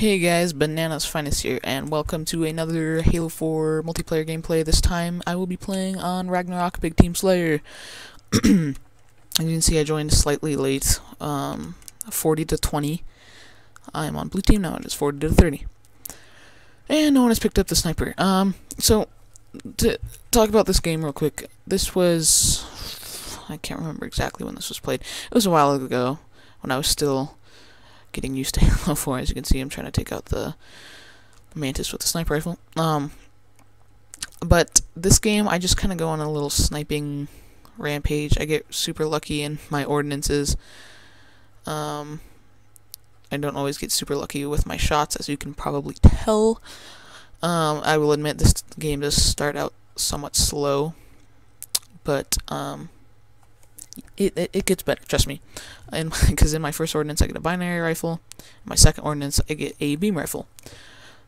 Hey guys, Bananas Finest here, and welcome to another Halo 4 multiplayer gameplay. This time I will be playing on Ragnarok Big Team Slayer. As you can see, I joined slightly late, um, 40 to 20. I am on blue team now, and it is 40 to 30. And no one has picked up the sniper. Um, so, to talk about this game real quick, this was... I can't remember exactly when this was played. It was a while ago, when I was still getting used to Halo 4. As you can see, I'm trying to take out the Mantis with the sniper rifle. Um, but this game, I just kind of go on a little sniping rampage. I get super lucky in my ordinances. Um, I don't always get super lucky with my shots, as you can probably tell. Um, I will admit this game does start out somewhat slow, but um, it, it, it gets better, trust me. Because in my first ordinance I get a binary rifle, my second ordinance I get a beam rifle.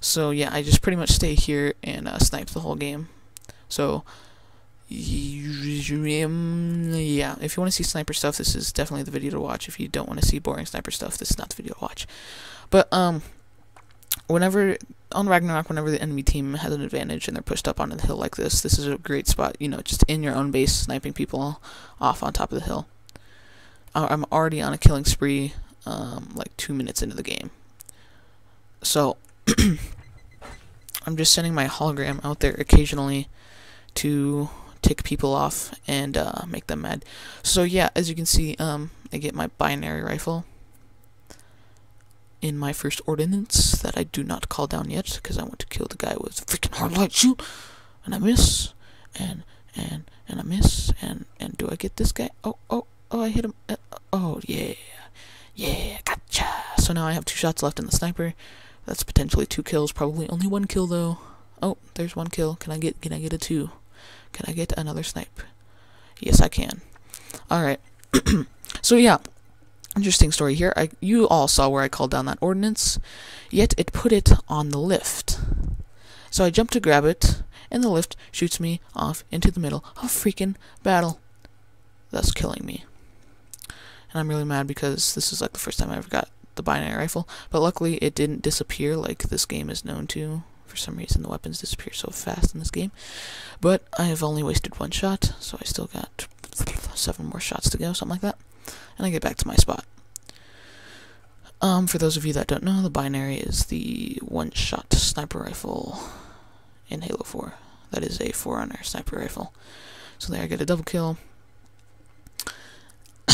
So yeah, I just pretty much stay here and uh, snipe the whole game. So yeah, if you want to see sniper stuff, this is definitely the video to watch. If you don't want to see boring sniper stuff, this is not the video to watch. But um, whenever on Ragnarok, whenever the enemy team has an advantage and they're pushed up onto the hill like this, this is a great spot. You know, just in your own base, sniping people off on top of the hill. I'm already on a killing spree, um, like two minutes into the game. So I'm just sending my hologram out there occasionally to tick people off and uh, make them mad. So yeah, as you can see, um, I get my binary rifle in my first ordinance that I do not call down yet because I want to kill the guy with freaking hard light shoot, and I miss, and and and I miss, and and do I get this guy? Oh oh oh! I hit him. Uh, oh yeah, yeah, gotcha. So now I have two shots left in the sniper. That's potentially two kills. Probably only one kill though. Oh, there's one kill. Can I get? Can I get a two? Can I get another snipe? Yes, I can. All right. so yeah, Interesting story here. I, you all saw where I called down that ordinance, yet it put it on the lift. So I jump to grab it, and the lift shoots me off into the middle of freaking battle, thus killing me. And I'm really mad because this is like the first time I ever got the binary rifle, but luckily it didn't disappear like this game is known to. For some reason, the weapons disappear so fast in this game. But I have only wasted one shot, so I still got seven more shots to go, something like that and I get back to my spot. Um, for those of you that don't know, the binary is the one-shot sniper rifle in Halo 4. That is a Forerunner sniper rifle. So there I get a double kill.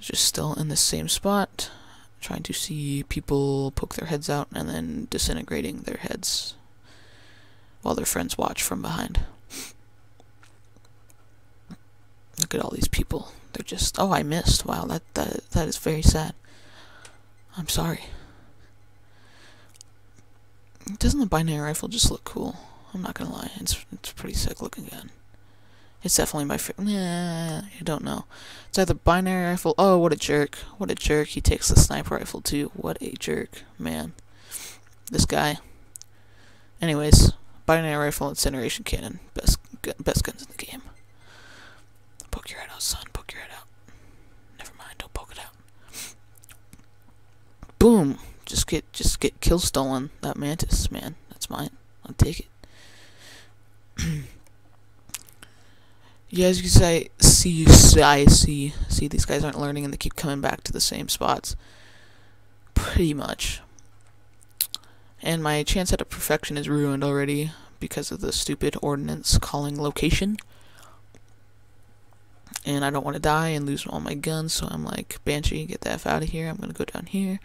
Just still in the same spot, trying to see people poke their heads out and then disintegrating their heads while their friends watch from behind. Look at all these people. They're just, oh, I missed. Wow, that, that, that is very sad. I'm sorry. Doesn't the binary rifle just look cool? I'm not gonna lie. It's, it's pretty sick looking gun. It's definitely my favorite. Nah, I don't know. It's either binary rifle. Oh, what a jerk. What a jerk. He takes the sniper rifle too. What a jerk. Man. This guy. Anyways, binary rifle, incineration cannon. Best, best guns in the game. Poke your head out, son. Poke your head out. Never mind. Don't poke it out. Boom. Just get, just get kill stolen. That mantis, man. That's mine. I'll take it. yeah, as you say, see, I see, see, these guys aren't learning and they keep coming back to the same spots. Pretty much. And my chance at a perfection is ruined already because of the stupid ordinance calling location and I don't want to die and lose all my guns, so I'm like, Banshee, get the F out of here. I'm going to go down here,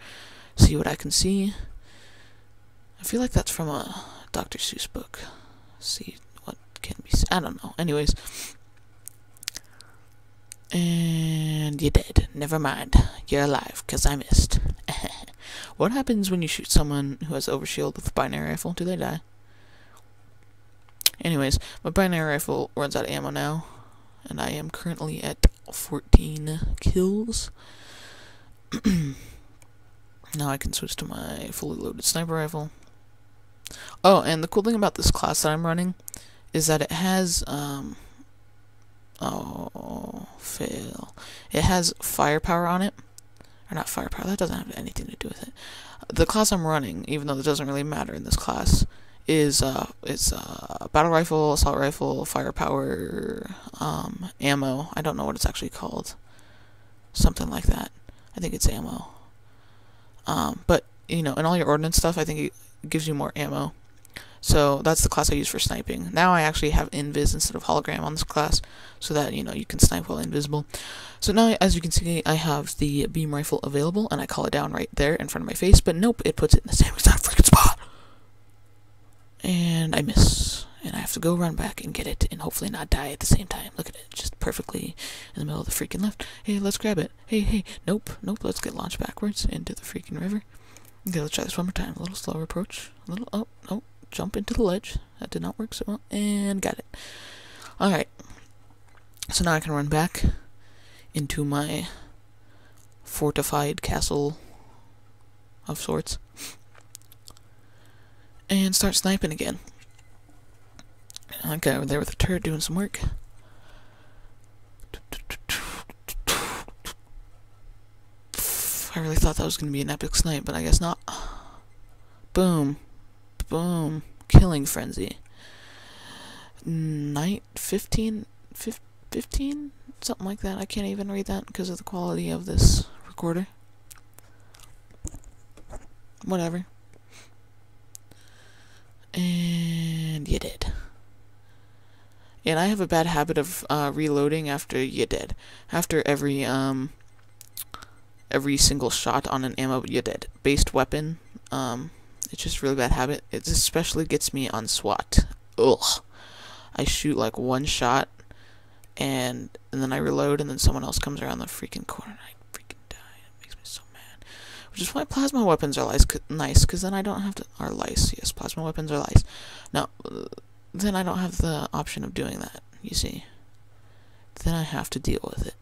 see what I can see. I feel like that's from a Dr. Seuss book. See what can be I don't know. Anyways. And you're dead. Never mind. You're alive, because I missed. what happens when you shoot someone who has overshield with a binary rifle? Do they die? Anyways, my binary rifle runs out of ammo now and I am currently at 14 kills. now I can switch to my fully loaded sniper rifle. Oh, and the cool thing about this class that I'm running is that it has, um, oh, fail. It has firepower on it, or not firepower. That doesn't have anything to do with it. The class I'm running, even though it doesn't really matter in this class, is uh, it's uh, battle rifle, assault rifle, firepower, um, ammo. I don't know what it's actually called. Something like that. I think it's ammo. Um, but you know, in all your ordnance stuff, I think it gives you more ammo. So that's the class I use for sniping. Now I actually have invis instead of hologram on this class, so that you know you can snipe while invisible. So now, as you can see, I have the beam rifle available, and I call it down right there in front of my face. But nope, it puts it in the same exact freaking and I miss, and I have to go run back and get it, and hopefully not die at the same time. Look at it, just perfectly in the middle of the freaking left. Hey, let's grab it. Hey, hey, nope, nope. Let's get launched backwards into the freaking river. Okay, let's try this one more time. A little slower approach. A little. Oh, oh jump into the ledge. That did not work so well. And got it. Alright. So now I can run back into my fortified castle of sorts. And start sniping again. Okay, over there with the turret doing some work. I really thought that was going to be an epic snipe, but I guess not. Boom. Boom. Killing Frenzy. Night 15? 15? Something like that. I can't even read that because of the quality of this recorder. Whatever. And you did. And I have a bad habit of uh, reloading after you did. After every um every single shot on an ammo you did based weapon um it's just really bad habit. It especially gets me on SWAT. Ugh. I shoot like one shot, and and then I reload, and then someone else comes around the freaking corner, and I freaking die. It makes me so mad. Which is why plasma weapons are lice, nice, because then I don't have to. Are lice? Yes, plasma weapons are lice. No, then I don't have the option of doing that. You see. Then I have to deal with it.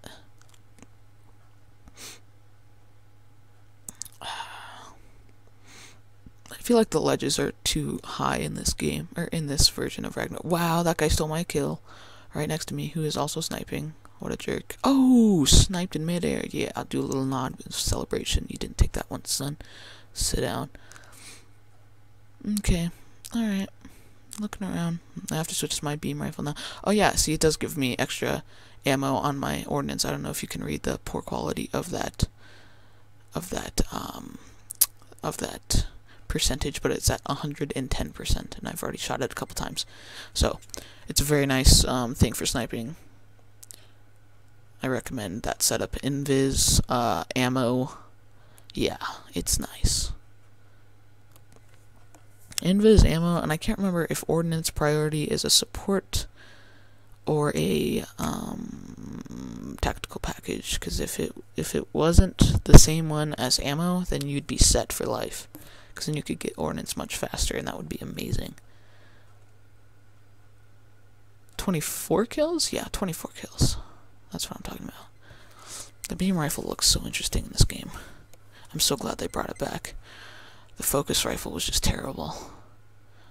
I feel like the ledges are too high in this game, or in this version of Ragnarok. Wow, that guy stole my kill. Right next to me, who is also sniping. What a jerk. Oh, sniped in midair. Yeah, I'll do a little nod celebration. You didn't take that one, son. Sit down. Okay, alright. Looking around. I have to switch to my beam rifle now. Oh yeah, see, it does give me extra ammo on my ordnance. I don't know if you can read the poor quality of that, of that, um, of that percentage, but it's at 110%, and I've already shot it a couple times. So, it's a very nice um, thing for sniping. I recommend that setup. Invis, uh, ammo, yeah, it's nice. Invis, ammo, and I can't remember if Ordnance Priority is a support or a um, tactical package, because if it, if it wasn't the same one as ammo, then you'd be set for life because then you could get ordnance much faster, and that would be amazing. 24 kills? Yeah, 24 kills. That's what I'm talking about. The beam rifle looks so interesting in this game. I'm so glad they brought it back. The focus rifle was just terrible.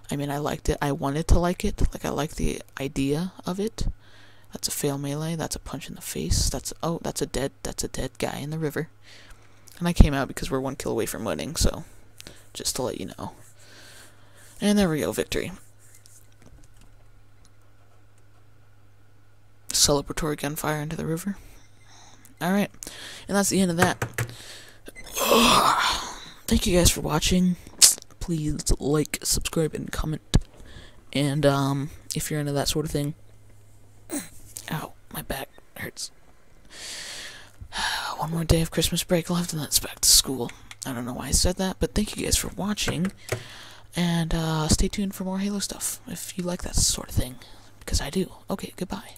I mean, I liked it. I wanted to like it. Like, I like the idea of it. That's a fail melee. That's a punch in the face. That's, oh, that's a dead, that's a dead guy in the river. And I came out because we're one kill away from winning, so just to let you know. And there we go, victory. Celebratory gunfire into the river. Alright, and that's the end of that. Thank you guys for watching. Please like, subscribe, and comment. And, um, if you're into that sort of thing. Ow, my back hurts. One more day of Christmas break I'll left, and that's back to school. I don't know why I said that, but thank you guys for watching. And uh, stay tuned for more Halo stuff if you like that sort of thing. Because I do. Okay, goodbye.